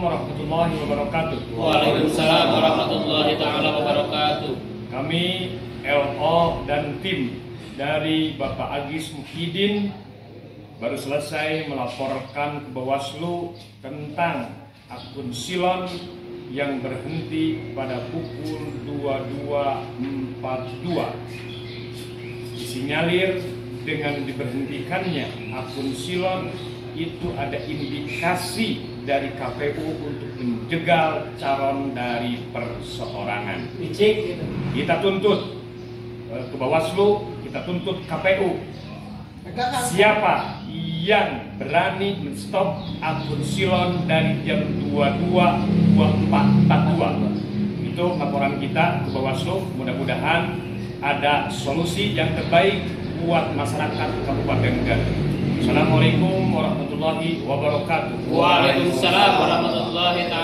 warahmatullahi wabarakatuh. Waalaikumsalam warahmatullahi taala wabarakatuh. Kami LO dan tim dari Bapak Agis Muhyiddin baru selesai melaporkan ke Bawaslu tentang akun Silon yang berhenti pada pukul 22.42. Disinyalir dengan diberhentikannya akun Silon itu ada indikasi dari KPU untuk menjegal calon dari perseorangan. Dicek gitu. Kita tuntut eh, ke Bawaslu, kita tuntut KPU. Siapa yang berani menstop akun Silon dari jam 22.24.42 Itu laporan kita ke Bawaslu. Mudah-mudahan ada solusi yang terbaik buat masyarakat Kabupaten Garut. Assalamualaikum warahmatullahi wabarakatuh. Waalaikumsalam warahmatullahi taala